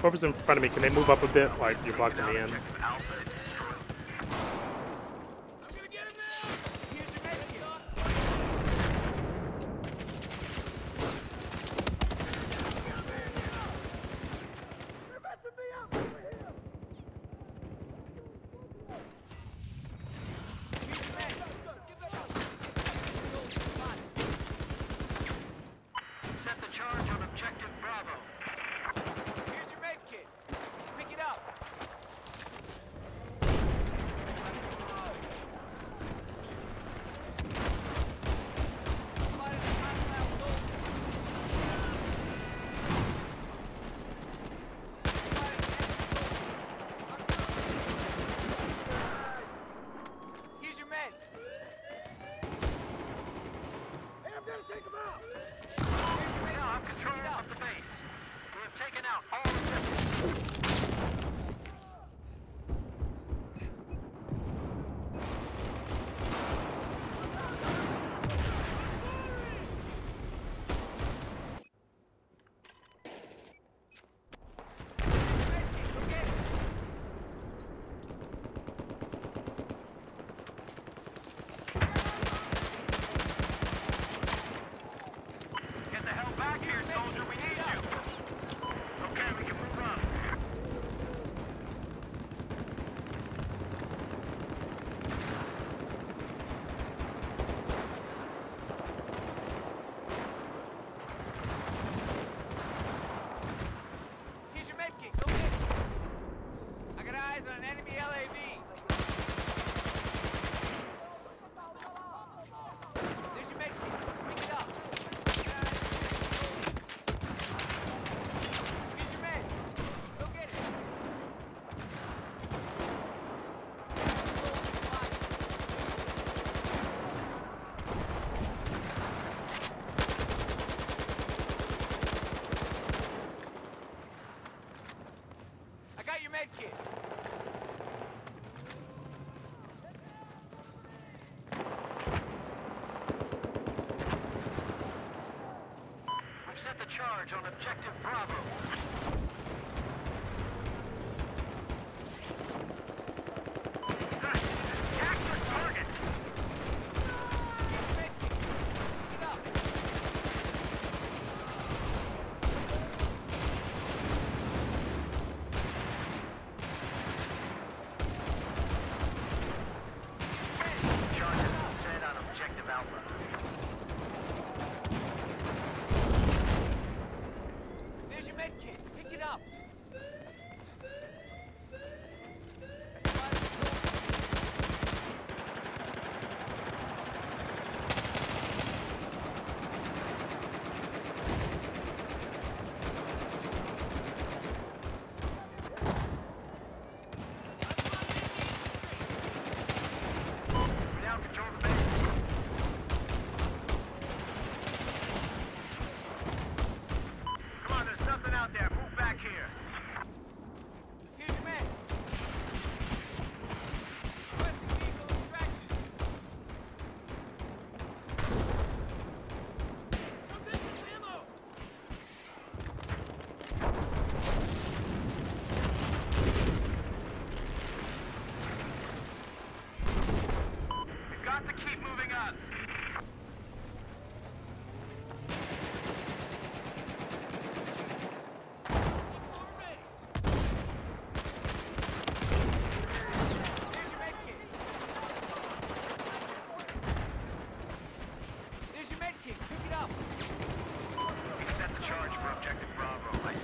Whoever's in front of me, can they move up a bit? Like, you're blocking me in. here soldier, we charge on objective Bravo. med kit. Pick it up.